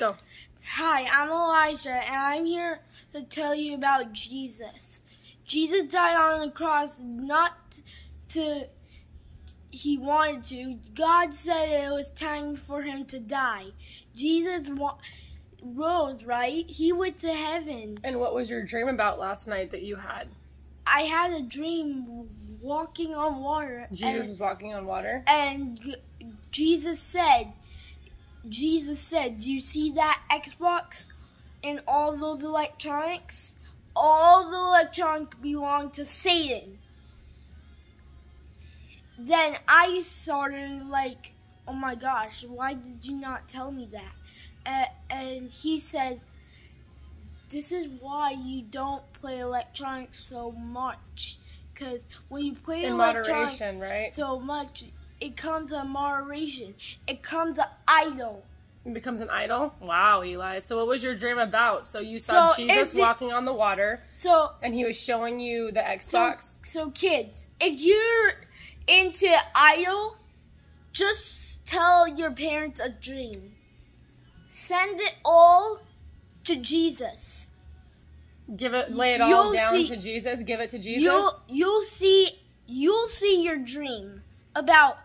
Go. Hi, I'm Elijah, and I'm here to tell you about Jesus. Jesus died on the cross not to he wanted to. God said it was time for him to die. Jesus rose, right? He went to heaven. And what was your dream about last night that you had? I had a dream walking on water. Jesus and, was walking on water. and g- Jesus said, Jesus said, "Do you see that Xbox and all those electronics? All the electronics belong to Satan." Then I started like, "Oh my gosh, why did you not tell me that?" Uh, and he said, "This is why you don't play electronics so much, because when you play In electronics moderation, right? so much, it comes to moderation. It comes to idol." It becomes an idol. Wow, Eli. So what was your dream about? So you saw So Jesus it- walking on the water, So and he was showing you the So, Xbox. so kids, if you're into idol, just tell your parents a dream. Send it all to Jesus. Give it, lay it all You'll down see- to Jesus. Give it to Jesus. You'll you'll see you'll see your dream about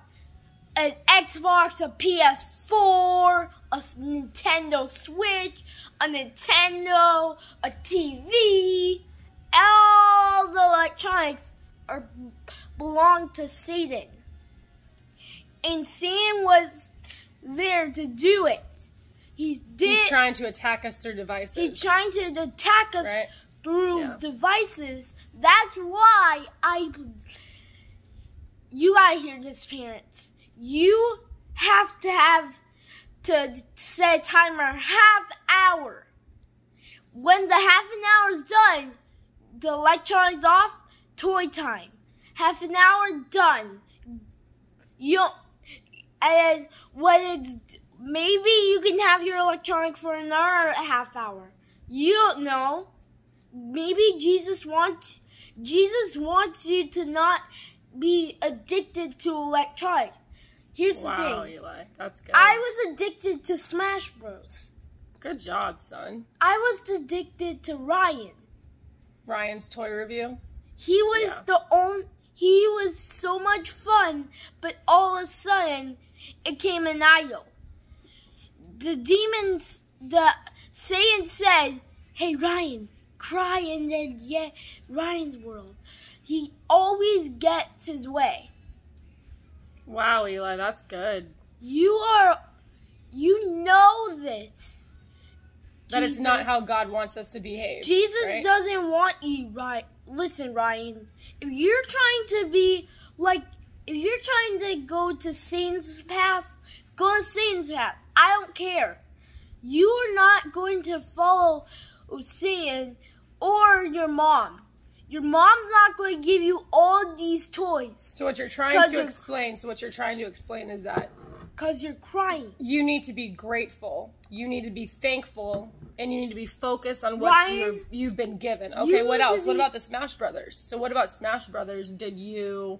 an Xbox, a PS4, a Nintendo Switch, a Nintendo, a TV. All the electronics are belong to Satan, and Satan was there to do it. He did. He's trying to attack us through devices. He's trying to attack us Right. through Yeah. devices. That's why I. You gotta hear this, parents. You have to have to set timer half hour. When the half an hour is done, the electronics off. Toy time. Half an hour done. You and when it's maybe you can have your electronic for another half hour. You don't know. Maybe Jesus wants Jesus wants you to not be addicted to electronics. Here's wow, the thing. Eli. That's good. I was addicted to Smash Bros. Good job, son. I was addicted to Ryan. Ryan's toy review. He was Yeah. the only. He was so much fun, but all of a sudden, it came an idol. The demons, the Satan said, "Hey Ryan, cry and then yeah, Ryan's world." He always gets his way. Wow, Eli. That's good. You are, you know this. That it's not how God wants us to behave. Jesus right? doesn't want you, right? Listen, Ryan. If you're trying to be like, if you're trying to go to Satan's path, go to Satan's path. I don't care. You are not going to follow Satan or your mom. Your mom's not going to give you all these toys So what you're trying to explain, so what you're trying to explain is that because you're crying. you need to be grateful, you need to be thankful, and you need to be focused on what you you've been given. Okay, what else? What about the Smash Brothers? So what about Smash Brothers? Did you?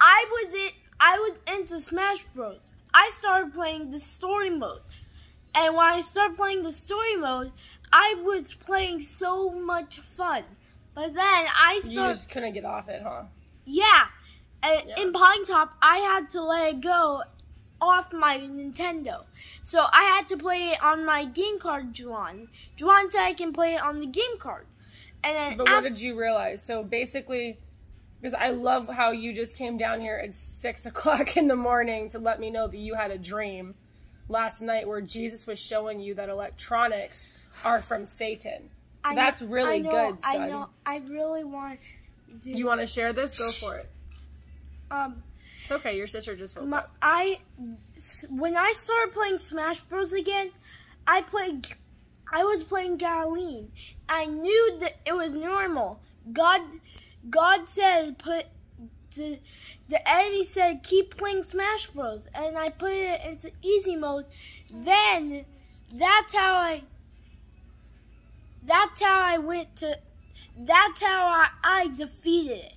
I was it. I was into Smash Bros. I started playing the story mode, and when I started playing the story mode, I was playing so much fun. But then I You just couldn't get off it, huh? yeah. And Yeah. in Pine Top, I had to let it go off my Nintendo, so I had to play it on my game card. Juan, Juan said I can play it on the game card, and then But what did you realize? So basically, because I love how you just came down here at six o'clock in the morning to let me know that you had a dream last night where Jesus was showing you that electronics are from Satan. So I know- that's really I know, good, son. I know. I really want. To, You want to share this? Go for it. um. It's okay. Your sister just woke My, up. I when I started playing Smash Bros again, I played. I was playing Galeem. I knew that it was normal. God, God said put the the enemy said keep playing Smash Bros, and I put it into easy mode. Then that's how I. That's how I went to. That's how I, I defeated it.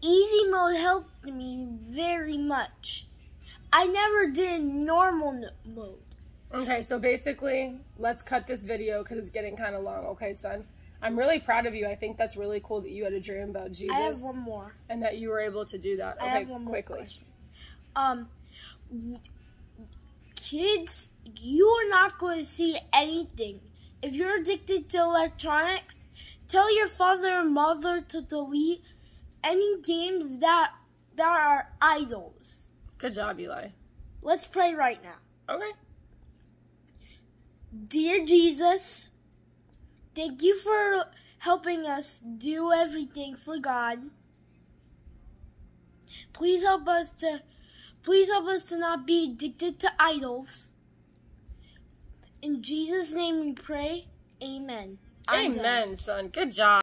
Easy mode helped me very much. I never did normal mode. Okay, so basically, let's cut this video because it's getting kind of long. Okay, son. I'm really proud of you. I think that's really cool that you had a dream about Jesus I have one more. and that you were able to do that. I Okay, have one more quickly. question. Um, kids, you are not going to see anything. If you're addicted to electronics, tell your father and mother to delete any games that that are idols. Good job, Eli. Let's pray right now. Okay. Dear Jesus, thank you for helping us do everything for God. Please help us to please help us to not be addicted to idols. In Jesus' name we pray. Amen. Amen, son. Good job.